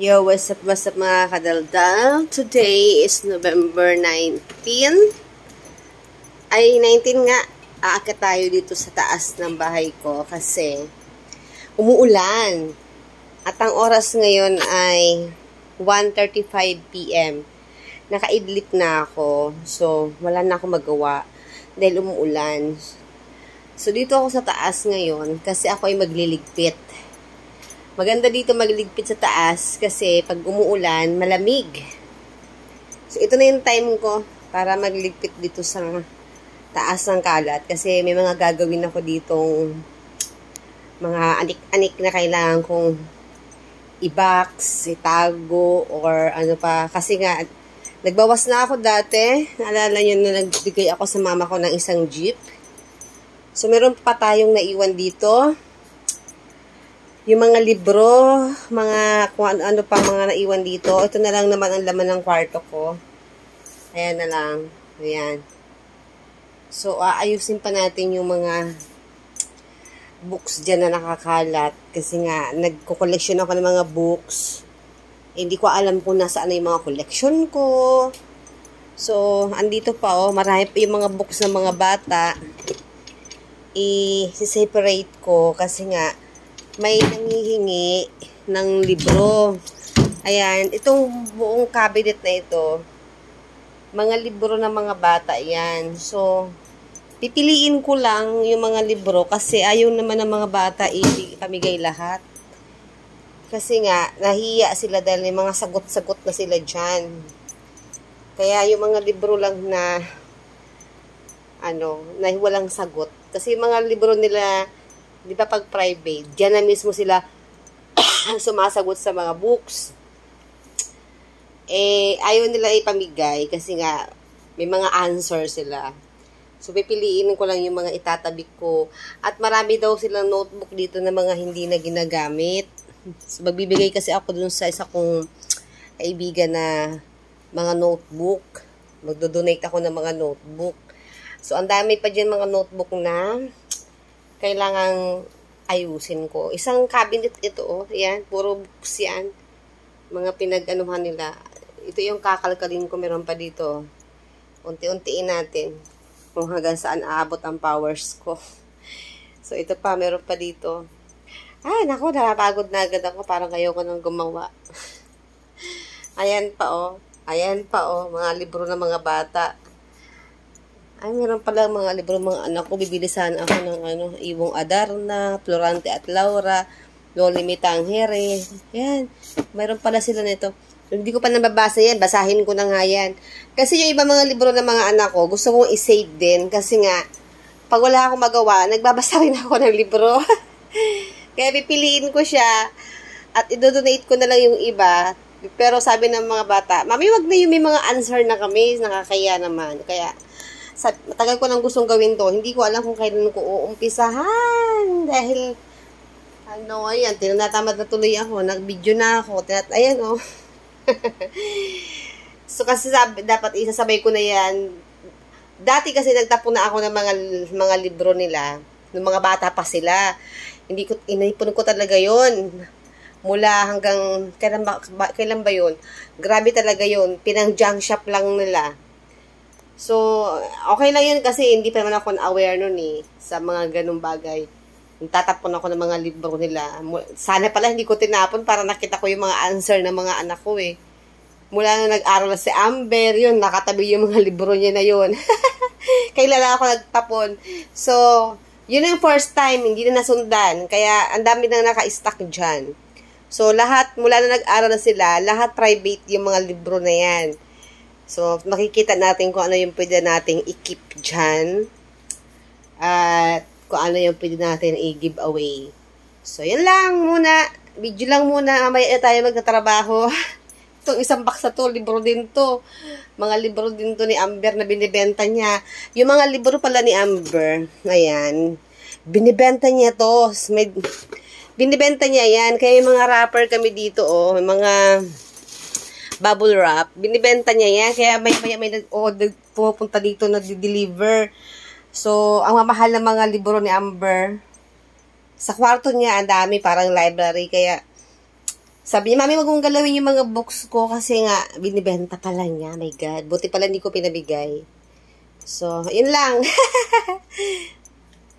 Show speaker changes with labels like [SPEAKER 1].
[SPEAKER 1] Yo, what's up, what's up mga kadaldal? Today is November 19. Ay, 19 nga. Aakyat tayo dito sa taas ng bahay ko kasi umuulan. At ang oras ngayon ay 1.35pm. Nakaidlip na ako. So, wala na ako magawa dahil umuulan. So, dito ako sa taas ngayon kasi ako ay magliligpit. Maganda dito magligpit sa taas kasi pag umuulan, malamig. So, ito na yung time ko para magligpit dito sa taas ng kalat kasi may mga gagawin ako ditong mga anik-anik na kailangan kong i-box, itago, or ano pa. Kasi nga, nagbawas na ako dati. Naalala nyo na nagbigay ako sa mama ko ng isang jeep. So, meron pa tayong naiwan dito yung mga libro, mga kung ano, pa mga naiwan dito. Ito na lang naman ang laman ng kwarto ko. Ayan na lang. Ayan. So, aayusin pa natin yung mga books dyan na nakakalat. Kasi nga, nagko-collection ako ng mga books. Eh, hindi ko alam kung nasaan na yung mga collection ko. So, andito pa oh, marami pa yung mga books ng mga bata. I-separate ko kasi nga, may nangihingi ng libro. Ayan, itong buong cabinet na ito, mga libro ng mga bata yan. So, pipiliin ko lang yung mga libro kasi ayaw naman ng mga bata ipamigay lahat. Kasi nga, nahiya sila dahil may mga sagot-sagot na sila dyan. Kaya yung mga libro lang na ano, na walang sagot. Kasi mga libro nila di ba pag private, diyan na mismo sila sumasagot sa mga books. Eh, ayaw nila ipamigay kasi nga may mga answer sila. So, pipiliin ko lang yung mga itatabi ko. At marami daw silang notebook dito na mga hindi na ginagamit. So, magbibigay kasi ako dun sa isa kong kaibigan na mga notebook. Magdo-donate ako ng mga notebook. So, ang dami pa dyan mga notebook na kailangang ayusin ko. Isang cabinet ito, oh. Yan, puro books yan. Mga pinag-anuhan nila. Ito yung kakalkalin ko, meron pa dito. Unti-untiin natin kung hanggang saan aabot ang powers ko. So, ito pa, meron pa dito. Ay, nako, napagod na agad ako. Parang kayo ko nang gumawa. Ayan pa, oh. Ayan pa, oh. Mga libro ng mga bata. Ay, meron pala mga libro mga anak ko. Bibilisan ako ng ano, Iwong Adarna, Florante at Laura, Loli Mitanghere. Yan. Meron pala sila nito. Hindi ko pa nababasa yan. Basahin ko na nga yan. Kasi yung iba mga libro ng mga anak ko, gusto kong i-save din. Kasi nga, pag wala akong magawa, nagbabasa rin ako ng libro. Kaya pipiliin ko siya at idodonate ko na lang yung iba. Pero sabi ng mga bata, Mami, wag na yung may mga answer na kami. Nakakaya naman. Kaya, sa, matagal ko nang gustong gawin to. Hindi ko alam kung kailan ko uumpisahan. Dahil, ano, ayan, tinatamad na tuloy ako. Nag-video na ako. Tinat, ayan, oh. so, kasi sabi, dapat isasabay ko na yan. Dati kasi nagtapon na ako ng mga, mga libro nila. Nung mga bata pa sila. Hindi ko, inipon ko talaga yon mula hanggang, kailan ba, kailan ba yun? Grabe talaga yun. Pinang junk shop lang nila So, okay lang yan kasi hindi pa naman ako aware nun eh, sa mga ganung bagay. Tatapon ako ng mga libro nila. Sana pala hindi ko tinapon para nakita ko yung mga answer ng mga anak ko eh. Mula na nag-aral si Amber, yun, nakatabi yung mga libro niya na yun. Kailan ako nagtapon. So, yun yung first time, hindi na nasundan. Kaya, ang dami nang naka-stack dyan. So, lahat, mula na nag-aral na sila, lahat private yung mga libro na yan. So, makikita natin kung ano yung pwede nating i-keep dyan. At kung ano yung pwede natin i-give away. So, yan lang muna. Video lang muna. Mamaya tayo magtatrabaho. Itong isang box na to, libro din to. Mga libro din to ni Amber na binibenta niya. Yung mga libro pala ni Amber, ayan, binibenta niya to. May, binibenta niya yan. Kaya yung mga rapper kami dito, oh, mga bubble wrap. Binibenta niya yan. Kaya may may, may nag-order pupunta dito na deliver So, ang mamahal ng mga libro ni Amber, sa kwarto niya, ang dami, parang library. Kaya, Sabi niya, Mami, wag galawin yung mga books ko kasi nga, binibenta pala niya. My God. Buti pala hindi ko pinabigay. So, yun lang.